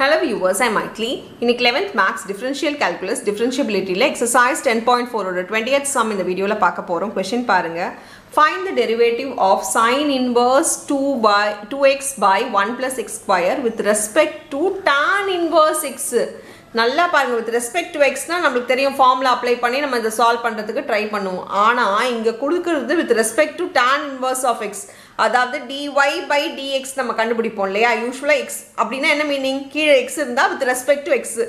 Hello viewers, I'm Maitli. இன்னைக்கு 11th Maths Differential Calculus Differentiabilityல exercise 10.4 ஓட 20th sum இந்த வீடியோல பார்க்க போறோம் question பாருங்க find the derivative of sin inverse 2 by 2x by 1 plus x square with respect to tan inverse x நல்லா பாருங்கள் with respect to எக்ஸ்னால் நம்மளுக்கு தெரியும் ஃபார்மில் அப்ளை பண்ணி நம்ம இதை சால்வ் பண்ணுறதுக்கு ட்ரை பண்ணுவோம். ஆனால் இங்கே கொடுக்குறது with respect to tan inverse of x அதாவது d y by d x நம்ம கண்டுபிடிப்போம் இல்லையா? யூஸ்வலாக எக்ஸ் அப்படின்னா என்ன மீனிங் கீழே எக்ஸ் இருந்தால் வித் ரெஸ்பெக்ட் டு எக்ஸ்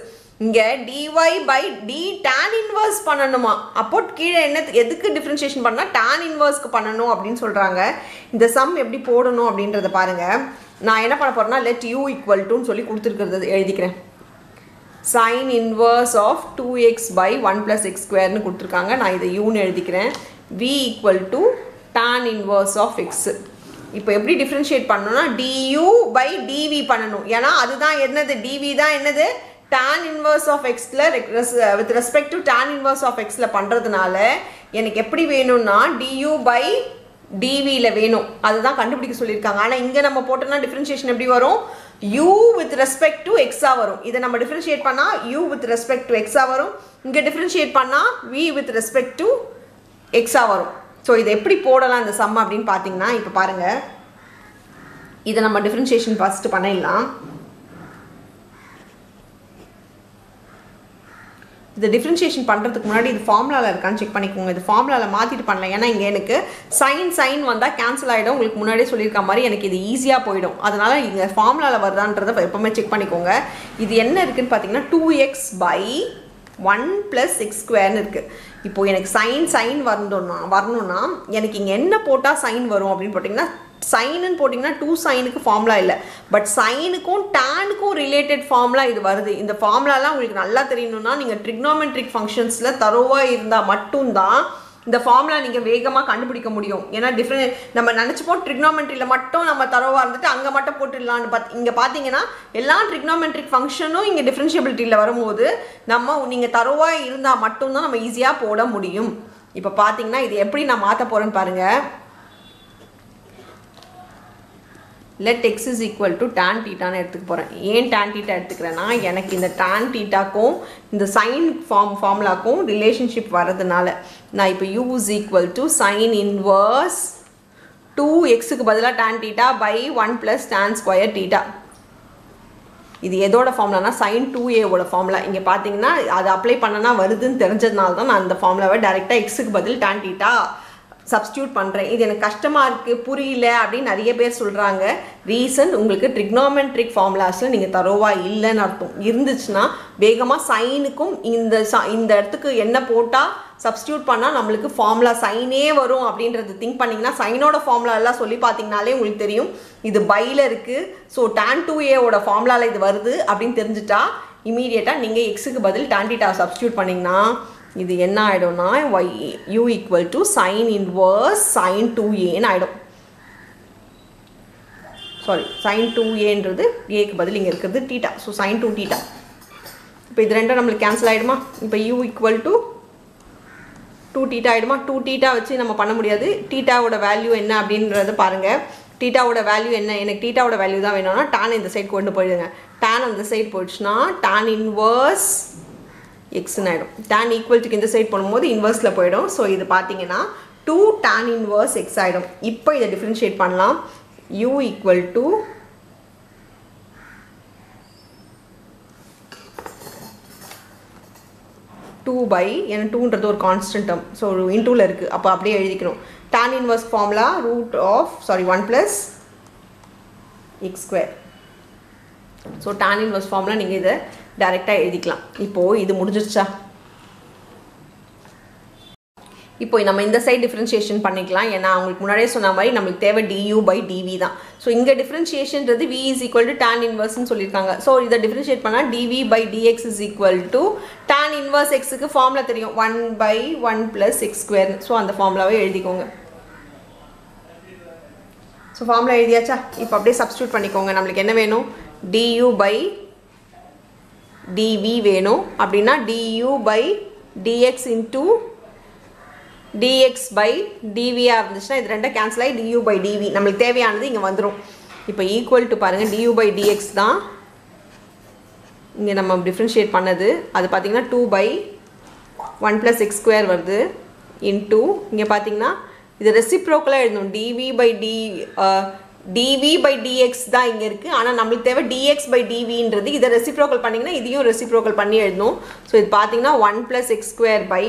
இங்கே d y by d tan inverse பண்ணணுமா? அப்போ கீழே என்ன எதுக்கு டிஃப்ரென்ஷியேஷன் பண்ணால் டேன் இன்வர்ஸ்க்கு பண்ணணும் அப்படின்னு சொல்கிறாங்க இந்த சம் எப்படி போடணும் அப்படின்றத பாருங்கள் நான் என்ன பண்ண போகிறேன்னா லெட் யூ ஈக்குவல் டுன்னு சொல்லி கொடுத்துருக்கிறது எழுதிக்கிறேன். Sine inverse of two x by one plus x ஸ்கொயர்னு கொடுத்துருக்காங்க. நான் இதை யூன்னு எழுதிக்கிறேன். V equal to tan inverse of x இப்போ எப்படி டிஃப்ரென்ஷியேட் பண்ணணும்னா டியூ பை டிவி பண்ணணும். ஏன்னா அதுதான் என்னது? டிவி தான் என்னது? டேன் இன்வர்ஸ் ஆஃப் எக்ஸில் with respect to tan inverse of எக்ஸில் பண்ணுறதுனால எனக்கு எப்படி வேணும்னா டியூ பை டிவியில் வேணும். அதுதான் கண்டுபிடிக்க சொல்லியிருக்காங்க. ஆனால் இங்கே நம்ம போட்டோம்னா டிஃப்ரென்ஷியேஷன் எப்படி வரும்? யூ வித் ரெஸ்பெக்ட் டு எக்ஸா வரும். இதை நம்ம டிஃப்ரென்ஷியேட் பண்ணால் யூ வித் ரெஸ்பெக்ட் டு எக்ஸா வரும். இங்கே டிஃப்ரென்ஷியேட் பண்ணால் வி வித் ரெஸ்பெக்ட் டு எக்ஸா வரும். ஸோ இதை எப்படி போடலாம் இந்த சம் அப்படின்னு பார்த்தீங்கன்னா இப்போ பாருங்கள் இதை நம்ம டிஃப்ரென்ஷியேஷன் ஃபஸ்ட்டு பண்ணிடலாம். இது டிஃப்ரென்ஷியேஷன் பண்ணுறதுக்கு முன்னாடி இது ஃபார்முலாவில் இருக்கான்னு செக் பண்ணிக்கோங்க. இது ஃபார்முலாவில் மாற்றிட்டு பண்ணலாம் ஏன்னா இங்கே எனக்கு சைன் சைன் வந்தால் கேன்சல் ஆகிடும் உங்களுக்கு முன்னாடியே சொல்லியிருக்க மாதிரி எனக்கு இது ஈஸியாக போயிடும். அதனால் இங்கே ஃபார்முலாவில் வருதான்றதை எப்போவுமே செக் பண்ணிக்கோங்க. இது என்ன இருக்குதுன்னு பார்த்தீங்கன்னா two x by one plus six ஸ்கொயர்னு இருக்குது இப்போது எனக்கு சைன் சைன் வரணும்னா வரணும்னா எனக்கு இங்கே என்ன போட்டால் சைன் வரும் அப்படின்னு போட்டிங்கன்னா சைனுன்னு போட்டிங்கன்னா டூ சைனுக்கு ஃபார்முலா இல்லை. பட் சைனுக்கும் டேனுக்கும் ரிலேட்டட் ஃபார்முலா இது வருது. இந்த ஃபார்முலாலாம் உங்களுக்கு நல்லா தெரியணும்னா நீங்கள் ட்ரிக்னோமெட்ரிக் ஃபங்க்ஷன்ஸில் தரோவாக இருந்தால் மட்டும்தான் இந்த ஃபார்முலா நீங்கள் வேகமாக கண்டுபிடிக்க முடியும். ஏன்னா டிஃப்ரெண்ட் நம்ம நினச்சிப்போம் ட்ரிக்னோமெட்ரியில் மட்டும் நம்ம தரவாக இருந்துட்டு அங்கே மட்டும் போட்டுடலான்னு பார்த்து இங்கே பார்த்தீங்கன்னா எல்லா ட்ரிக்னோமெட்ரிக் ஃபங்க்ஷனும் இங்கே டிஃப்ரென்ஷியபிலிட்டியில் வரும்போது நம்ம நீங்கள் தரவாக இருந்தால் மட்டும்தான் நம்ம ஈஸியாக போட முடியும். இப்போ பார்த்தீங்கன்னா இது எப்படி நான் மாற்ற போகிறேன்னு பாருங்கள் let x is equal to tan டீட்டான்னு எடுத்துக்க போகிறேன் ஏன் டேன் டீட்டா எடுத்துக்கிறேன்னா எனக்கு இந்த டேன் டீட்டாக்கும் இந்த சைன் ஃபார்ம் ஃபார்முலாக்கும் ரிலேஷன்ஷிப் வரதுனால நான் இப்போ u is equal to sine inverse two எக்ஸுக்கு பதிலாக tan theta by one plus tan square theta இது எதோட ஃபார்முலானா சைன் டூ ஏவோட ஃபார்முலா இங்கே பார்த்தீங்கன்னா அதை அப்ளை பண்ணனா வருதுன்னு தெரிஞ்சதுனால தான் நான் அந்த ஃபார்முலாவை டேரெக்டாக எக்ஸுக்கு பதில் டேன் டீட்டா சப்ஸ்டியூட் பண்ணுறேன் இது எனக்கு கஷ்டமாக இருக்குது புரியல அப்படின்னு நிறைய பேர் சொல்கிறாங்க ரீசன் உங்களுக்கு ட்ரிக்னாமெட்ரிக் ஃபார்முலாஸில் நீங்கள் தரோவாக இல்லைன்னு அர்த்தம். இருந்துச்சுன்னா வேகமாக சைனுக்கும் இந்த ச இந்த இடத்துக்கு என்ன போட்டால் சப்ஸ்டியூட் பண்ணால் நம்மளுக்கு ஃபார்முலா சைனே வரும் அப்படின்றது திங்க் பண்ணிங்கன்னா சைனோட ஃபார்முலா எல்லாம் சொல்லி பார்த்தீங்கனாலே உங்களுக்கு தெரியும். இது பையில் இருக்குது ஸோ டேன் டூ ஏவோட ஃபார்முலாவில் இது வருது அப்படின்னு தெரிஞ்சுட்டா இமீடியட்டாக நீங்கள் எக்ஸுக்கு பதில் டேன்டிட்டா சப்ஸ்டியூட் பண்ணிங்கன்னா இது என்ன ஆகிடும்னா y u equal to sine inverse sine two ஏன்னு ஆகிடும் சாரி சைன் டூ ஏன்றது ஏக்கு பதில் இங்கே இருக்கிறது theta so sine two theta இப்போ இது ரெண்டும் நம்மளுக்கு கேன்சல் ஆகிடுமா இப்போ u equal to two theta ஆகிடுமா two theta வச்சு நம்ம பண்ண முடியாது. டீட்டாவோட வேல்யூ என்ன அப்படின்றத பாருங்கள் டீட்டாவோட வேல்யூ என்ன? எனக்கு டீட்டாவோட வேல்யூ தான் வேணும்னா டான் இந்த சைடு கொண்டு போயிடுங்க. டான் அந்த சைடு போயிடுச்சுன்னா டான் இன்வர்ஸ் எக்ஸ்ன்னு ஆகிடும் டேன் ஈக்குவல்ட்டுக்கு இந்த சைட் பண்ணும்போது இன்வர்ஸில் போயிடும். ஸோ இது பார்த்தீங்கன்னா டூ டேன் இன்வர்ஸ் எக்ஸ் ஆகிடும் இப்போ இதை டிஃப்ரென்ஷியேட் பண்ணலாம். U equal to two by ஏன்னா டூன்றது ஒரு கான்ஸ்டன்ட் டேர்ம் ஸோ இன்டூவில் இருக்குது அப்போ அப்படியே எழுதிக்கணும். Tan inverse formula root of sorry one plus x square so tan inverse ஃபார்மில் நீங்கள் இதை டைரெக்டாக எழுதிக்கலாம். இப்போது இது முடிஞ்சிருச்சா? இப்போ நம்ம இந்த சைடு டிஃப்ரென்ஷியேஷன் பண்ணிக்கலாம். ஏன்னா அவங்களுக்கு முன்னாடியே சொன்ன மாதிரி நம்மளுக்கு தேவை டியூ பை டிவி தான். ஸோ இங்கே டிஃப்ரென்ஷியேஷன்றது v is equal to tan இன்வர்ஸ்னு சொல்லியிருக்காங்க. ஸோ இதை டிஃப்ரென்ஷியேட் பண்ணால் dv by dx is equal to tan inverse எக்ஸுக்கு ஃபார்முலா தெரியும். One by one plus x square so அந்த ஃபார்முலாவே எழுதிக்கோங்க. ஸோ ஃபார்முலா எழுதியாச்சா? இப்போ அப்படியே சப்ஸ்டியூட் பண்ணிக்கோங்க. நம்மளுக்கு என்ன வேணும்? டியூ பை dv வேணும். அப்படின்னா d u by d x into d x by dvயாக இருந்துச்சுன்னா இது ரெண்டும் கேன்சல் ஆகி du பை dv நம்மளுக்கு தேவையானது இங்கே வந்துடும் இப்போ ஈக்குவல் டு பாருங்கள் du பை dx தான் இங்கே நம்ம டிஃப்ரென்ஷியேட் பண்ணது. அது பார்த்தீங்கன்னா two by one plus x square வருது இன்டூ இங்கே பார்த்தீங்கன்னா இது ரெசிப்ரோக்கலாக எழுதணும். D v by d d v by d x தான் இங்கே இருக்குது ஆனால் நம்மளுக்கு தேவை டிஎக்ஸ் பை டிவின்றது இதை ரெசிப்ரோக்கல் பண்ணிங்கன்னா இதையும் ரெசிப்ரோக்கல் பண்ணி எழுதணும். ஸோ இது பார்த்தீங்கன்னா one plus x square by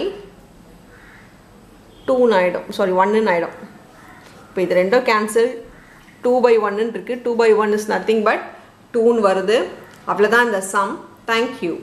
டூன்னு ஆகிடும் சாரி ஒன்றுன்னு ஆகிடும் இப்போ இது ரெண்டும் கேன்சல் டூ பை ஒன்னுன்னு இருக்குது two by one is nothing but டூன்னு வருது. அவ்வளோதான் இந்த சம் தேங்க்யூ